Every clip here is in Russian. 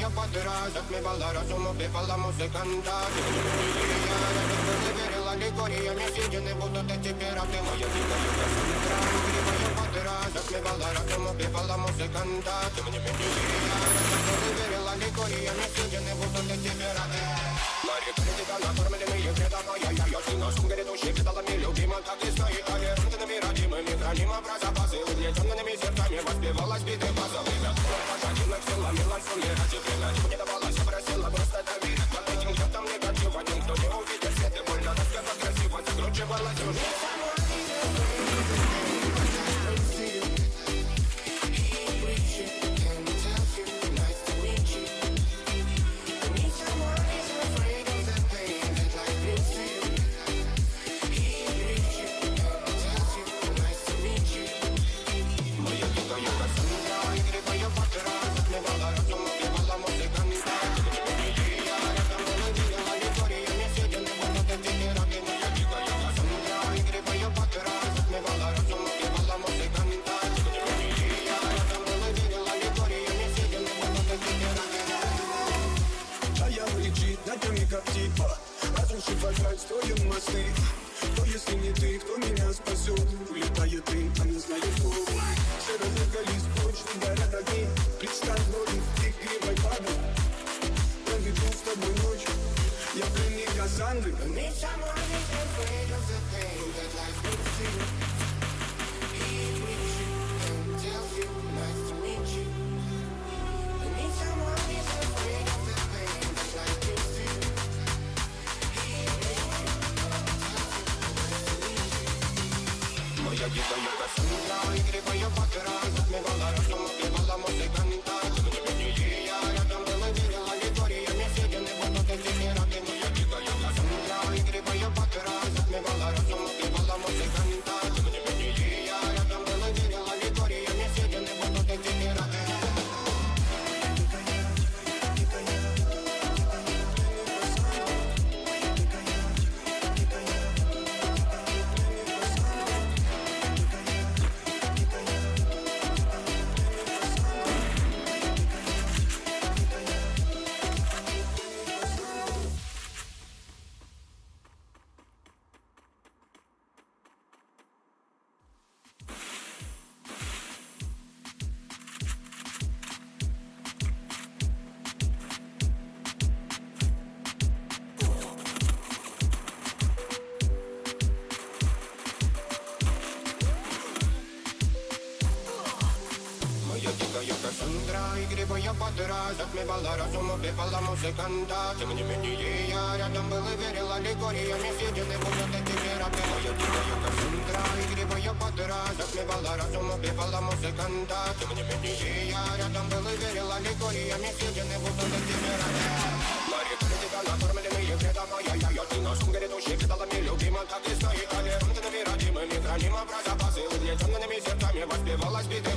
Кассандра Игривая подра Затмевала разум, убивала музыканта Я не верила ликориями Съедены будут эти пираты Моя дикая Кассандра Игривая подра Затмевала разум, убивала музыканта Тем не менее я не верила ликориями Съедены будут эти пираты Мария критика накормленные предала Я, я, я, ты на сум грядущий Предалами любима, как и стоит Толерантными, родимыми огни Представь вроде ты игривой падай Проведу с тобой ночь Я Кассандры to to meet you. I need someone who's afraid of the pain that life brings to you. He brings you and tells you, nice to meet you. Моя дикая Кассандра, игривая подра Затмевала разум, игривая подра Затмевала разум, убивала музыканта Тем не менее я рядом был и верила Ликориями съедены будут эти пираты Моя дикая Кассандра, игривая подра Затмевала разум, убивала музыканта Тем не менее я рядом был и верила Ликориями съедены будут эти пираты Мария критика, накормленные предала Я, я, я, ты на сум грядущий Предалами любима, как и стоит Толерантными, родимыми Храним образа базы Угнетенными сердцами Воспевалась биты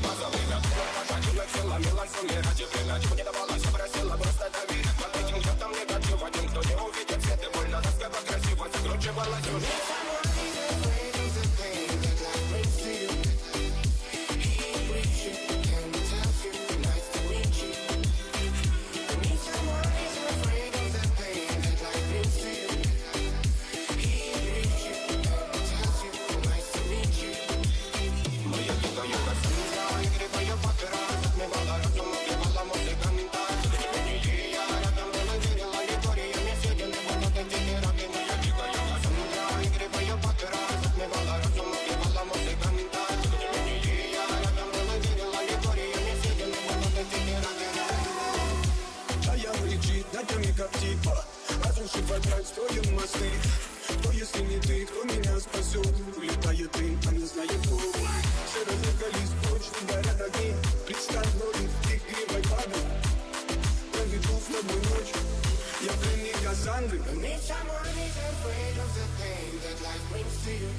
And But need someone is afraid of the pain that life brings to you.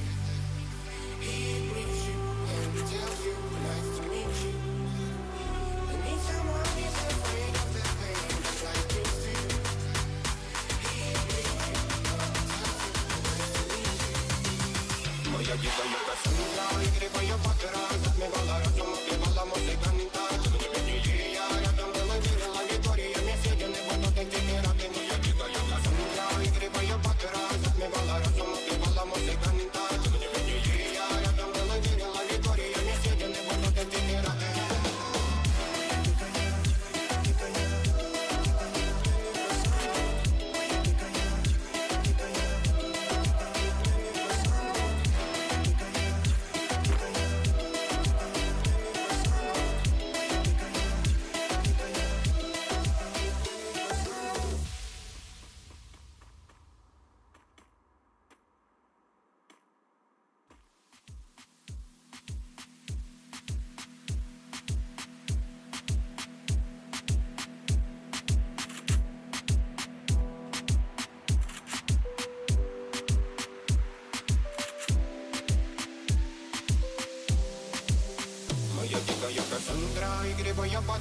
He brings you and tells you life to me.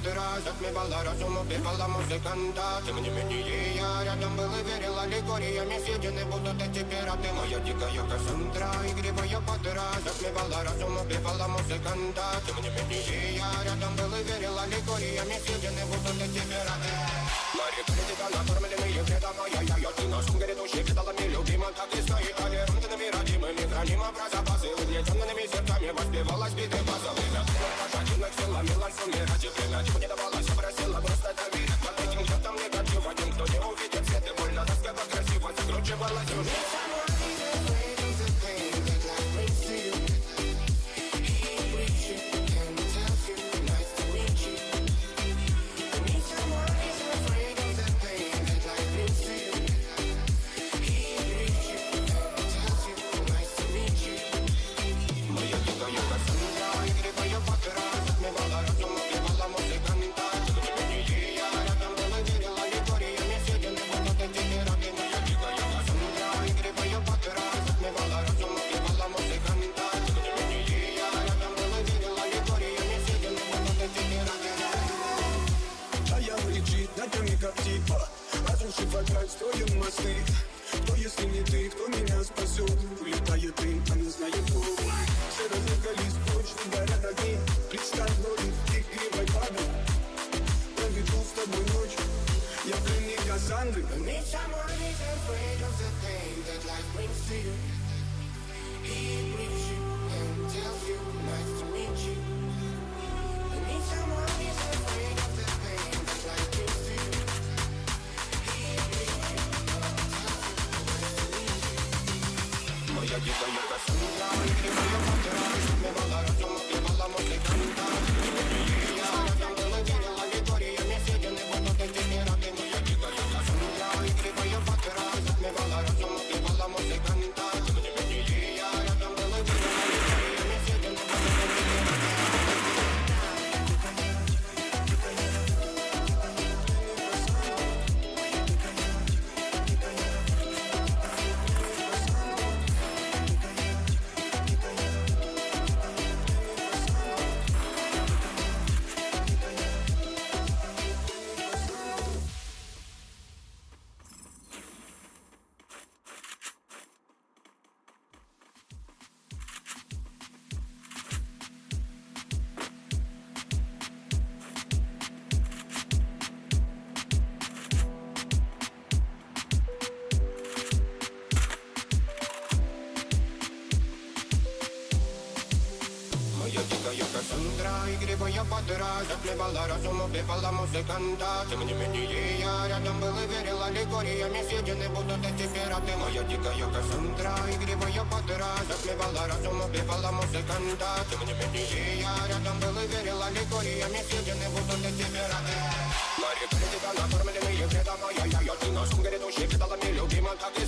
Подра Затмевала разум, убивала музыканта. Тем не менее я рядом был и верил Аллегориями. Съедены будут эти пираты Моя дикая Кассандра, игривая подра Затмевала разум, убивала музыканта. Тем не менее я рядом был и верил Аллегориями. Съедены будут эти пираты. Мари критика, накормленные вредом Моя я, я, ты нашим грядущий Кидалами любима, так и стоит afraid of the pain that life brings to you. He greets you дикая Кассандра, игривая подра Затмевала разум, убивала музыканта Тем не менее я рядом был и верил Аллегориями съедены будут эти пираты Моя дикая Кассандра, игривая подра Затмевала разум, убивала музыканта Тем не менее я рядом был и верил Аллегориями съедены будут эти пираты Мари критика, накормленные вредом Моя я, я, ты нашим грядущий Кидалами любима, так и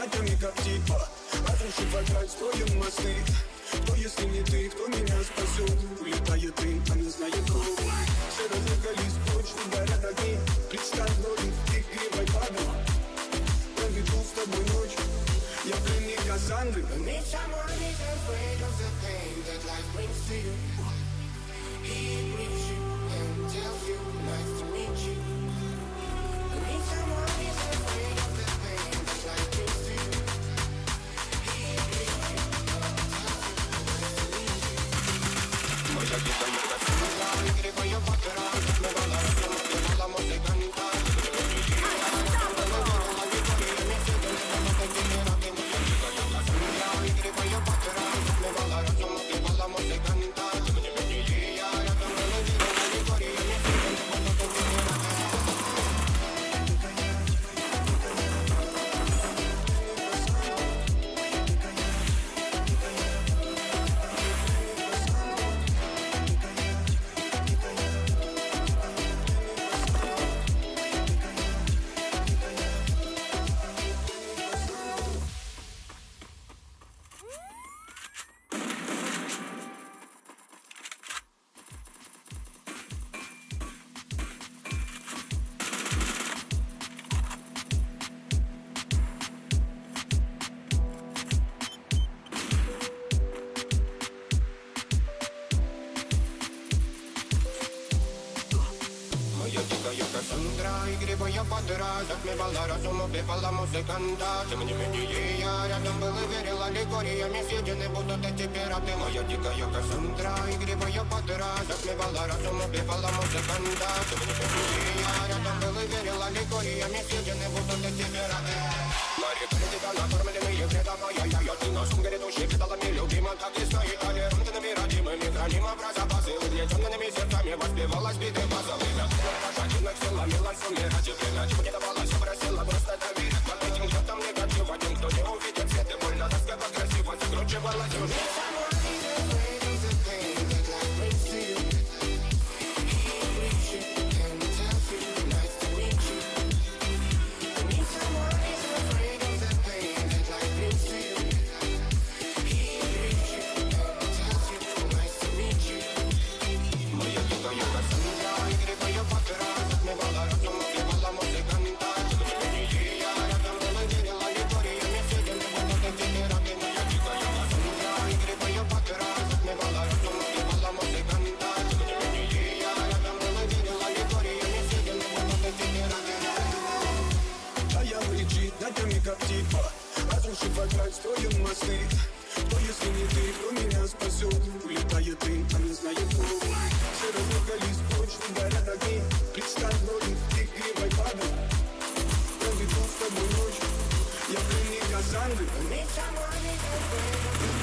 над нами как типа Разрушив опять строим мосты. Кто если не ты, кто меня спасет? Улетает дым, а не знает Все разыгрались прочь, горят огни. Представь ноги, ты игривой падай Проведу с тобой ночь. Я пленник Кассандры Meet someone who's afraid of the pain that life brings to you. He грибы я под раз Затмевала разум, убивала музыканта Тем не менее я рядом был и верила Лигориями съедены будут эти пираты Моя дикая Кассандра И грибы я под раз Затмевала разум, убивала музыканта Тем не менее я рядом был и верила Лигориями съедены будут эти пираты Мари, тебя накормленные вредом Ай-яй-яй, ты на сумке грядущий Предалами любима, так и стоит Толерантными, родимыми, хранимо про запасы Угнетенными сердцами воспевалась биты базовый Пожатинок села, милан суммирать время Чего не давала, все просила, просто доверять Под этим йотом негатив Один, кто не увидит свет и больно Тоска Давай строим мосты. Кто если не ты, кто меня спасет? Улетает дым, а не знает кто. Все разругались, прочь, горят огни. Представь ролик, ты гривой падал. Проведу с тобой ночь? Я пленник Кассандры Ты сама не